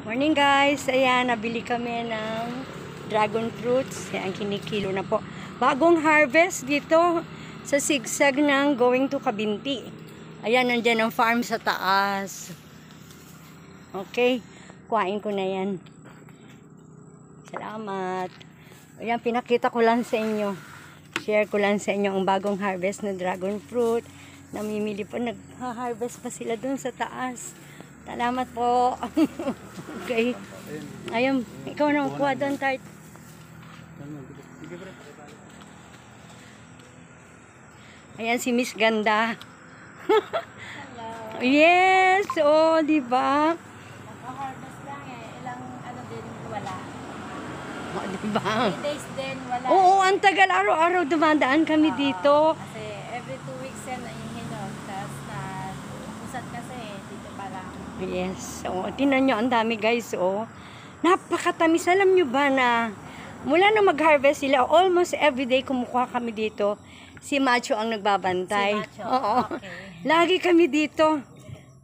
Morning guys, ayan, nabili kami ng dragon fruits. Ayan, kinikilo na po. Bagong harvest dito sa sigsag ng going to Kabinti. Ayan, nandyan ang farm sa taas. Okay, kuhain ko na yan. Salamat. Ayan, pinakita ko lang sa inyo. Share ko lang sa inyo ang bagong harvest ng dragon fruit. Namimili pa, nag-harvest pa sila dun sa taas. Salamat po. okay. Ayun, ikaw na kuha doon, Tart. Ayan si Miss Ganda. yes, oh, di ba? Naka-harvest lang eh. Ilang ano din wala. Oh, di ba? Three days din wala. Oo, ang tagal araw-araw dumadaan kami dito. Kasi every two weeks yan ay hinog. Tapos na usat kasi eh. Dito pa lang. Yes. So, tinan nyo, ang dami guys, oh. Napakatamis. Alam nyo ba na mula na mag-harvest sila, almost everyday kumukuha kami dito. Si Macho ang nagbabantay. Si Macho, Oo. okay. Lagi kami dito.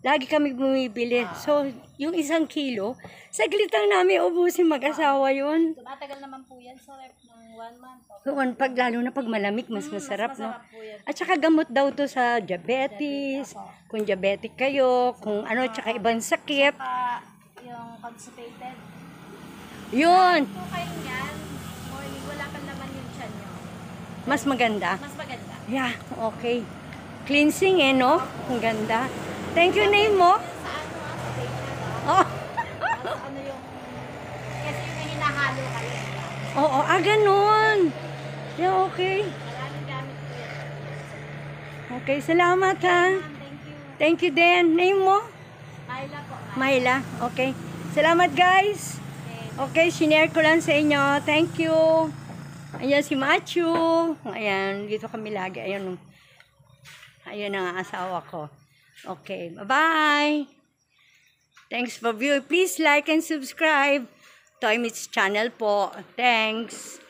Lagi kami bumibili. So, yung isang kilo, saglit lang namin ubusin mag-asawa yun. Tumatagal naman po yan rep ng one month. Noon, pag, lalo na pag malamig, mas masarap, no? Masarap po yan. At saka gamot daw to sa diabetes, kung diabetic kayo, kung ano, tsaka ibang sakit. Pa, yung constipated. Yun, Kung kayo yan, morning wala pa naman yung chan nyo. mas maganda. Mas maganda. Yeah, okay. Cleansing eh, no? Ang ganda. Thank you, name mo. Sa ano paper. Oh, ano yung, kasi yung hinahalo kayo. oo, ah, ganun. Yeah, okay. Maraming gamit po yan. Okay, salamat ha. Thank you. Thank you din. Name mo? Myla po. Mahila. Okay. Salamat, guys. Okay. Okay, sinare ko lang sa inyo. Thank you. Ayan si Machu. Ayan, dito kami lagi. Ayan. oh. Ayan ang asawa ko. Okay, bye-bye. Thanks for viewing. Please like and subscribe. Toy Meets channel po. Thanks.